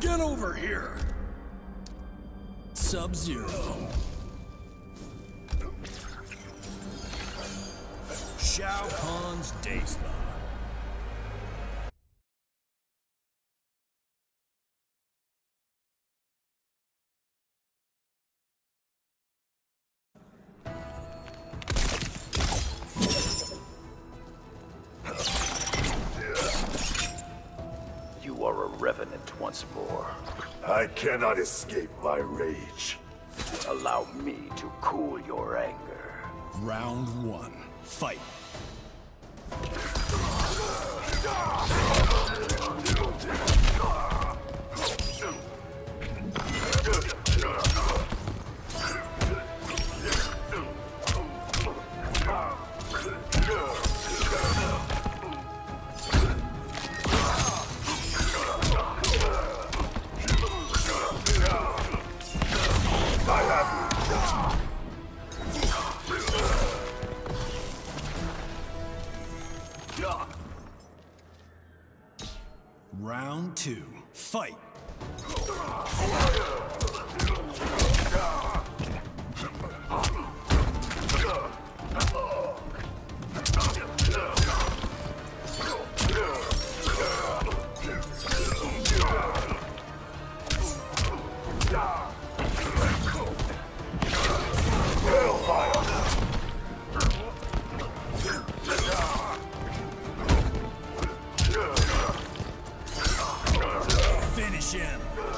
Get over here! Sub-Zero. Shao Kahn's Day Spot. Revenant once more. I cannot escape my rage. Allow me to cool your anger. Round one. Fight. Round two. Fight. Jim.